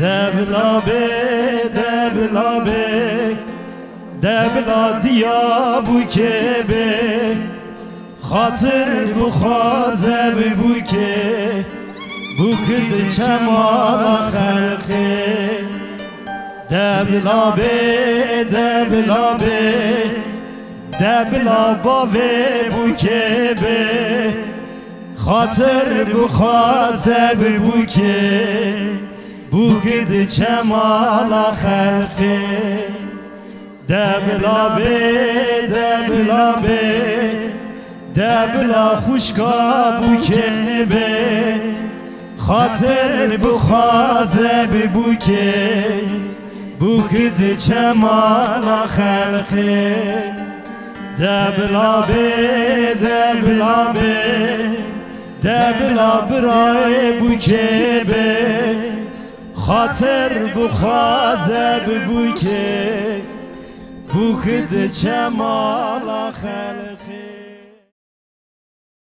Devla be, devla be. Devla diya bu kebe. Hatır bu hazeb bu ke. Bu kıdı çemala halkı. Devla be, devla be. Devla bave bu kebe. Hatır bu hazeb bu ke. بوکد چمال خلقه دبلا بی دبلا بی دبلا خوشکا بوکه به. خاطر بخوازه ببوکه بوکد چمال خلقه دبلا بی دبلا بی دبلا برای بوکه به. خاطر بو خوازه بو که بو کد چمالا خلقه